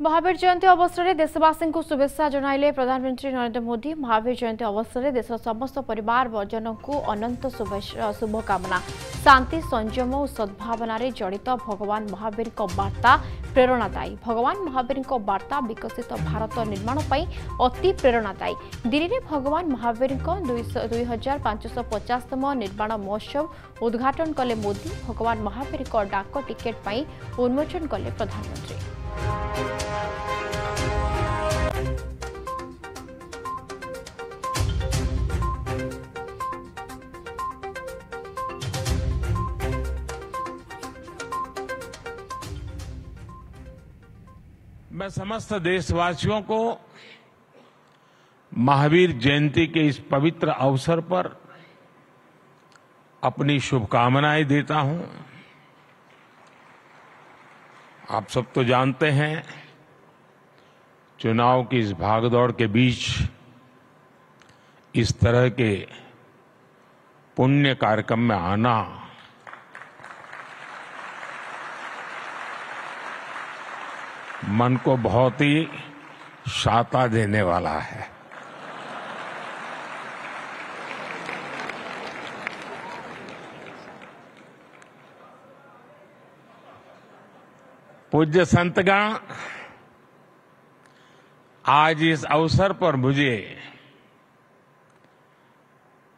মহাবীর জয়ন্তী অবসরের দেশবাসীকে শুভেচ্ছা জনাইলে প্রধানমন্ত্রী নরেন্দ্র মোদী মহাবীর জয়ন্তী অবসরের দেশের সমস্ত পরিবার বর্জনক অনন্ত শুভকামনা শান্তি সংযম ও সদ্ভাবনার জড়িত ভগবান মহাবীর বার্তা প্রেরণাদায়ী ভগবান মহাবীর বার্তা বিকশিত ভারত নির্মাণ পাই অতি প্রেরণাদায়ী দিল্লীরে ভগবান মহাবীর দুই হাজার পাঁচশ পচাশতম নির্মাণ মহোৎসব উদ্ঘাটন কলে মোদী ভগবান মহাবীর ডাক টিকেট পাই উন্মোচন কলে প্রধানমন্ত্রী मैं समस्त देशवासियों को महावीर जयंती के इस पवित्र अवसर पर अपनी शुभकामनाएँ देता हूँ। आप सब तो जानते हैं, चुनाव की इस भागदौड़ के बीच इस तरह के पुण्य कार्यक्रम में आना मन को बहुत ही शाता देने वाला है। पूज्य संतगण, आज इस अवसर पर मुझे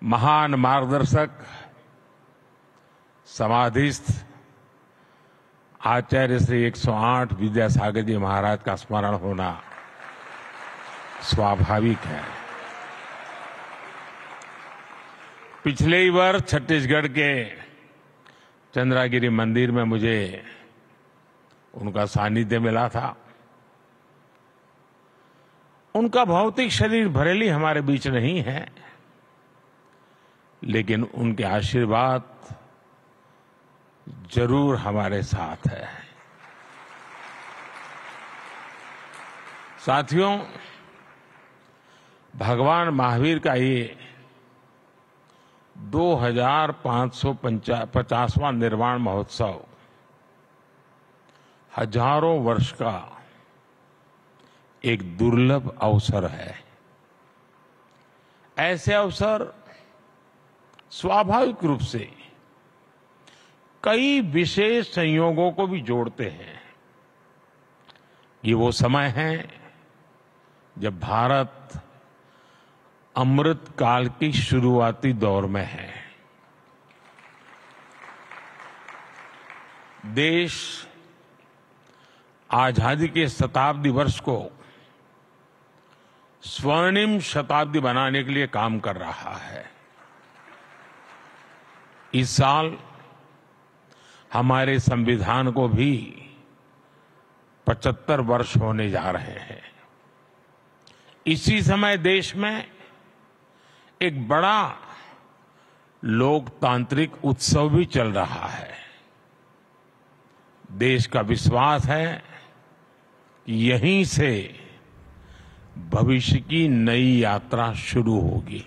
महान मार्गदर्शक, समाधिस्थ आचार्य श्री 108 विद्यासागर जी महाराज का स्मरण होना स्वाभाविक है। पिछले ही वर्ष छत्तीसगढ़ के चंद्रागिरी मंदिर में मुझे उनका सानिध्य मिला था। उनका भौतिक शरीर भरेली हमारे बीच नहीं है, लेकिन उनके आशीर्वाद ज़रूर हमारे साथ है। साथियों, भगवान महावीर का ये 2550वां निर्वाण महोत्सव हज़ारों वर्ष का एक दुर्लभ अवसर है। ऐसे अवसर स्वाभाविक रूप से कई विशेष संयोगों को भी जोड़ते हैं। ये वो समय है जब भारत अमृत काल की शुरुआती दौर में है। देश आज़ादी के शताब्दी वर्ष को स्वर्णिम शताब्दी बनाने के लिए काम कर रहा है। इस साल हमारे संविधान को भी 75 वर्ष होने जा रहे हैं। इसी समय देश में एक बड़ा लोकतांत्रिक उत्सव भी चल रहा है। देश का विश्वास है कि यहीं से भविष्य की नई यात्रा शुरू होगी।